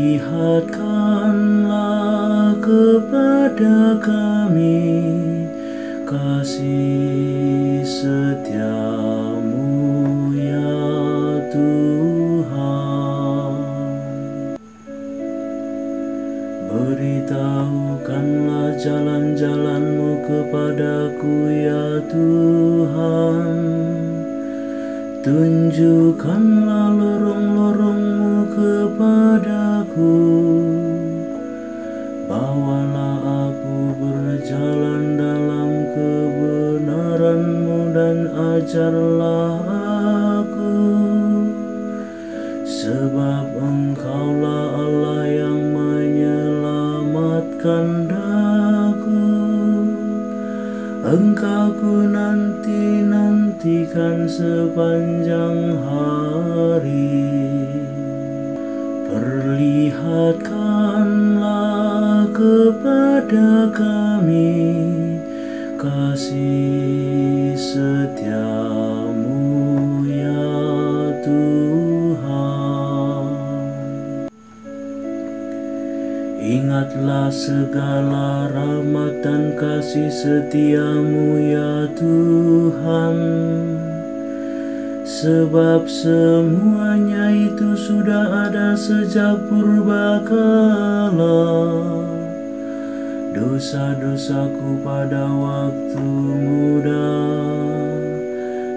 Perlihatkanlah kepada kami kasih setiamu ya Tuhan. Beritahukanlah jalan-jalanmu kepadaku ya Tuhan. Tunjukkanlah lorong-lorongmu kepadaku. Bawalah aku berjalan dalam kebenaranmu dan ajarlah aku. Sebab engkaulah Engkau ku nanti-nantikan sepanjang hari. Perlihatkanlah kepada kami kasih setiamu ya Tuhan. Ingatlah segala rahmat dan kasih setiamu ya Tuhan. Sebab semuanya itu sudah ada sejak purbakala Dosa-dosaku pada waktu muda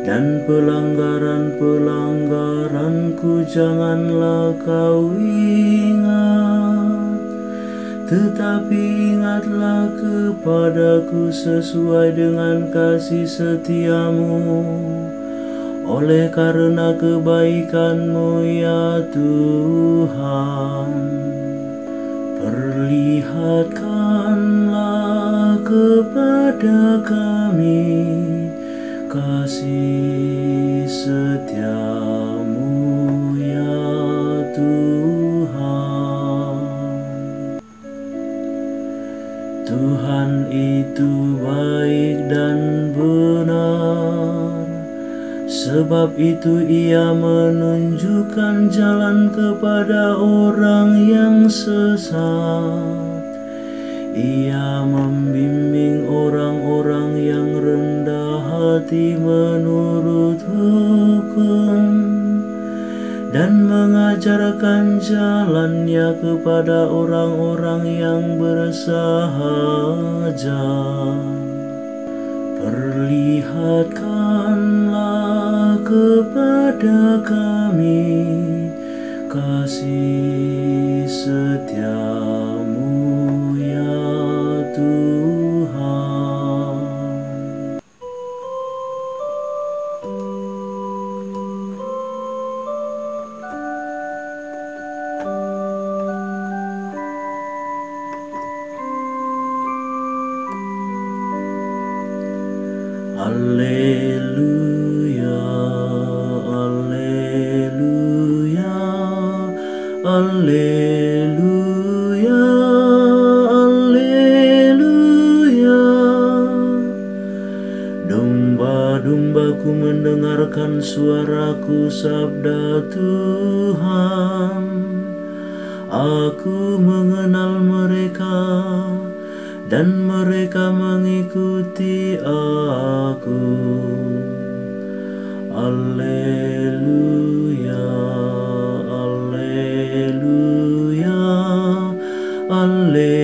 Dan pelanggaran-pelanggaranku janganlah kau ingat tetapi ingatlah kepadaku sesuai dengan kasih setiamu. Oleh karena kebaikanmu ya Tuhan. Perlihatkanlah kepada kami kasih setiamu Sebab itu ia menunjukkan jalan kepada orang yang sesat Ia membimbing orang-orang yang rendah hati menurut hukum dan mengajarkan jalannya kepada orang-orang yang bersahaja. Perlihatkanlah kepada kami kasih setiamu ya Tuhan. Alleluia, Alleluia, Alleluia. Domba-dombaku mendengarkan suaraku sabda Tuhan. Aku mengenal mereka dan mereka mengikuti aku. Alleluia. les